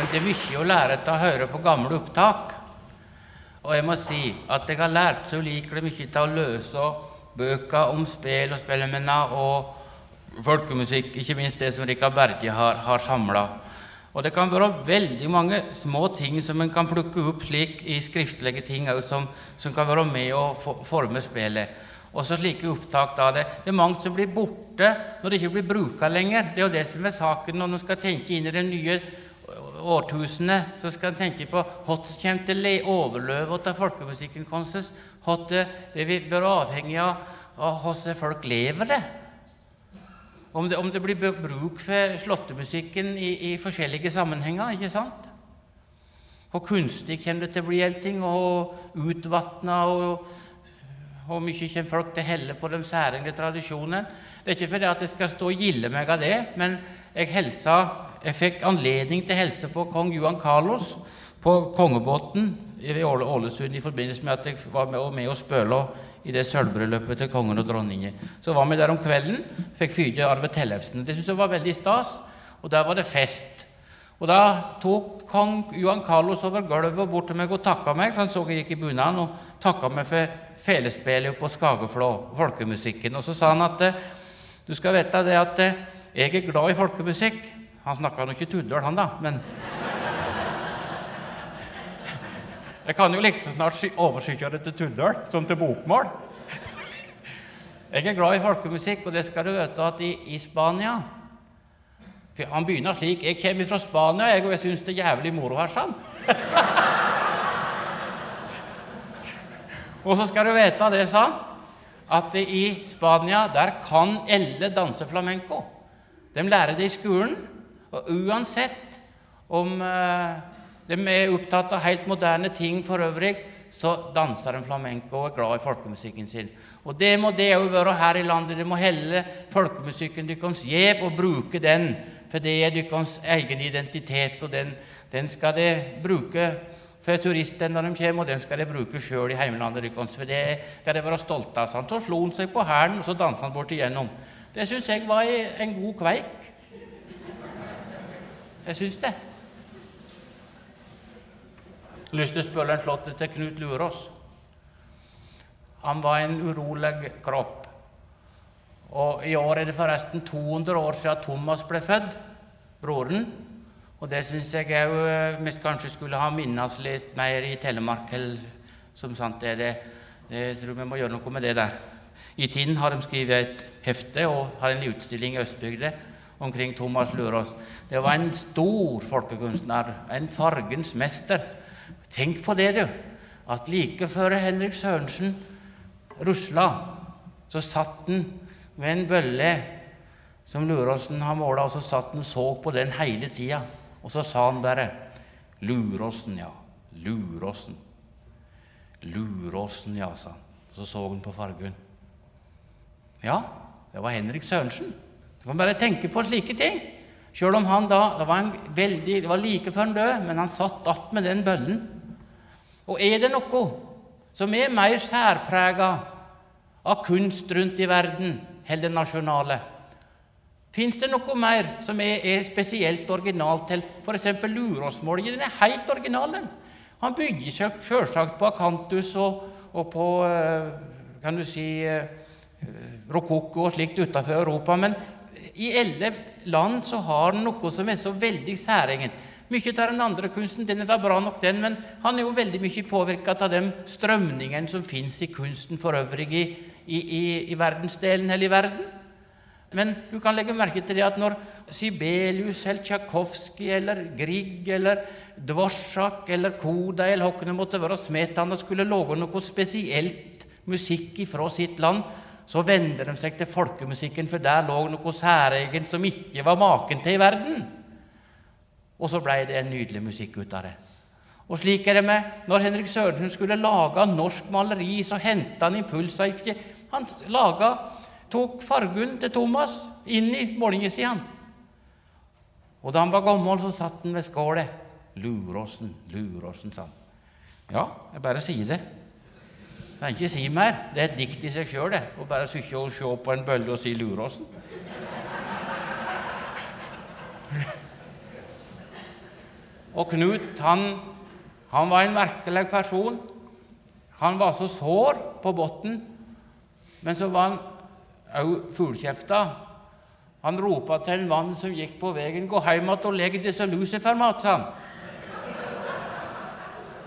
Men det er mye å lære av å høre på gamle opptak. Og jeg må si at jeg har lært så likelig mye av å løse bøker om spill og spellemenner og folkemusikk, ikke minst det som Rikard Berge har, har samla. Og det kan være veldig mange små ting som en kan plukke opp slik i skriftlige ting som, som, kan være med å forme spillet. Og så slike opptak da det, det er mange som blir borte når det ikke blir bruka lenger. Det er jo det som er saken når en skal tenke inn i det nye årtusenet. Så skal en tenke på hva som kommer til å overleve av folkemusikken vår. Det vil være avhengig av hvordan folk lever det. Om det, om det blir bruk for slåttemusikken i, i, forskjellige sammenhenger. ikke sant? Hvor kunstig kommer det til å bli og utvatna, og hvor mye kommer folk til å helle på de særegne tradisjonene. Det er ikke fordi at jeg skal stå og gilde meg av det, men jeg, helsa, jeg fikk anledning til å hilse på kong Johan Carlos på kongebåten i Ålesund i forbindelse med at jeg var med, med og spøla i det sølvbryllupet til kongen og dronningen. Så var vi der om kvelden, fikk fyde Arve Tellefsen. Det syntes jeg var veldig stas, og der var det fest. Og Da tok kong Johan Carlos over gulvet og bort til meg og takka meg, for han så jeg gikk i bunaden, og takka meg for felespillet på Skageflå, folkemusikken. Og så sa han at du skal vite det at jeg er glad i folkemusikk. Han snakka nå ikke tuddøl, han da, men Jeg kan jo liksom snart oversykje det til tuddøl, som til bokmål. Jeg er glad i folkemusikk, og det skal du vite at i, i Spania Han begynner slik 'Jeg kommer fra Spania, jeg, og jeg syns det er jævlig moro her', sånn. og så skal du vite det, sa han, at i Spania der kan alle danse flamenco. De lærer det i skolen, og uansett om uh, de er opptatt av helt moderne ting for øvrig, så danser de flamenco og er glad i folkemusikken sin. Og det må det òg være her i landet. De må helle folkemusikken deres gjev og bruke den, for det er deres egen identitet, og den, den skal de bruke for turistene når de kommer, og den skal de bruke sjøl i heimlandet deres. For det skal de være stolte av. Så slo han seg på hælen, og så dansa han bort igjennom. Det syns jeg var en god kveik. Jeg syns det lyst til å spørre en flott til Knut Lurås. Han var en urolig kropp. Og I år er det forresten 200 år siden Thomas ble født, broren. Og det syns jeg òg eh, vi kanskje skulle ha minneslest mer i Telemark. Som sant er det. Jeg tror vi må gjøre noe med det der. I Tinn har de skrevet et hefte og har en utstilling i Østbygda omkring Thomas Lurås. Det var en stor folkekunstner, en fargens mester. Tenk på det, du, at like før Henrik Sørensen rusla, så satt han med en bølle som Luråsen har måla, og så satt han og så på den hele tida. Og så sa han bare Luråsen, ja. Luråsen. Luråsen, ja, sa han. Og så så han på Fargun. Ja, det var Henrik Sørensen. Du kan bare tenke på slike ting. Sjøl om han da det var, veldig, det var like før han døde, men han satt att med den bøllen. Og er det noe som er mer særprega av kunst rundt i verden enn det nasjonale? Fins det noe mer som er, er spesielt originalt til f.eks. Luråsmålet? Den er helt original, den. Han bygger selvsagt på Akantus og, og på eh, kan du si, eh, rokokko og slikt utenfor Europa, men i alle land så har han noe som er så veldig særegent. Mye av den andre kunsten den er da bra nok, den, men han er jo veldig mye påvirka av de strømningene som fins i kunsten for øvrig i, i, i, i, verdensdelen eller i verden. Men du kan legge merke til det at når Sibelius eller Tsjajkovskij eller Grieg eller Dvorsak eller Koda eller hva det måtte være, Smetana skulle lage noe spesielt musikk fra sitt land, så vender de seg til folkemusikken, for der lå noe særegent som ikke var maken til i verden. Og så blei det en nydelig musikk ut av det. Og slik er det med Når Henrik Sørensen skulle lage norsk maleri, så henta han impulser. Han laga, tok fargen til Thomas inn i målingen sin. Og da han var gammel, så satt han ved skålet. Luråsen, Luråsen, sa han. Ja, jeg bare sier det. Kan ikke si mer. Det er et dikt i seg sjøl, det. Å bare sitte og se på en bølle og si Luråsen. Og Knut han, han var en merkelig person. Han var så sår på bunnen, men så var han òg fuglkjefta. Han ropa til en mann som gikk på veien, 'Gå hjem igjen og legg disse lucifermat', sa han.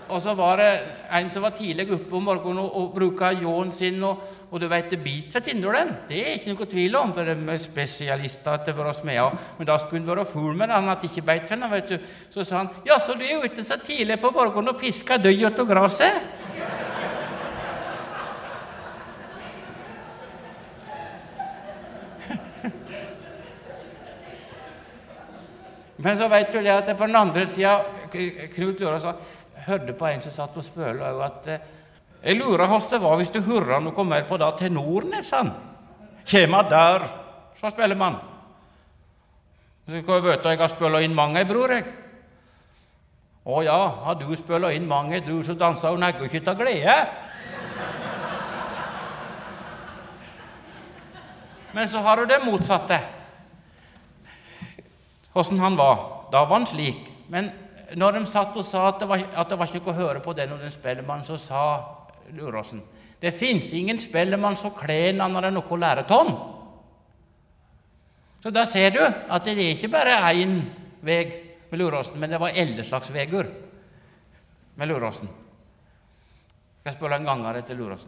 Og så var det en som var tidlig oppe om morgenen og, og bruka ljåen sin, og, og, du veit, det biter for Tindalen. Det er ikke noe tvil om, for de er spesialister til å smeder. Men da skulle han være fugl med den, at det ikke beit for den, vet du. Så sa han, 'Ja, så du er ute så tidlig på morgenen og pisker døy av gresset?' Men så vet du det at på den andre sida Knut Løra hørte på en som satt og spøla at eh, jeg lurer hvordan det var hvis du hurra noe mer på det tenoren, sånn. Kjem der, så spiller man. Så skal jeg vite jeg har spøla inn mange, bror, jeg. Å ja, har du spøla inn mange, du, så dansa hun negga ikke av glede. Men så har du det motsatte. Åssen han var. Da var han slik. Men når de satt og sa at det var, at det var ikke å høre på den og den spellemannen, så sa Luråsen det fins ingen spellemann så klen han har noe å lære av. Så da ser du at det er ikke bare én vei med Luråsen, men det var alle slags veier med Luråsen. Skal jeg spørre en ganger etter Luråsen?